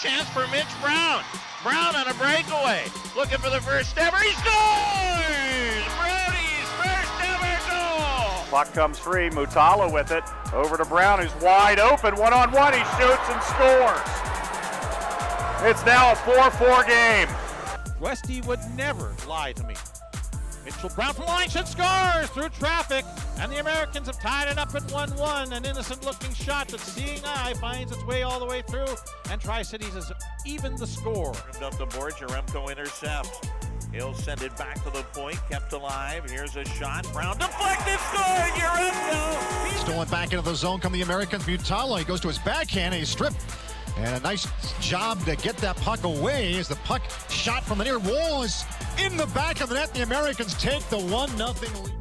Chance for Mitch Brown. Brown on a breakaway. Looking for the first ever. He scores! Brownie's first ever goal! Puck comes free. Mutala with it. Over to Brown, who's wide open. One on one. He shoots and scores. It's now a 4 4 game. Westy would never lie to me. Mitchell Brown from line shot scores through traffic, and the Americans have tied it up at 1 1. An innocent looking shot that Seeing Eye finds its way all the way through, and Tri Cities has even the score. Up the board, Jaremko intercepts. He'll send it back to the point, kept alive. Here's a shot. Brown deflected, scored. Jaremko. Stolen back into the zone come the Americans. Mutala, he goes to his backhand and he's stripped. And a nice job to get that puck away as the puck shot from the near wall is in the back of the net. The Americans take the 1 0 lead.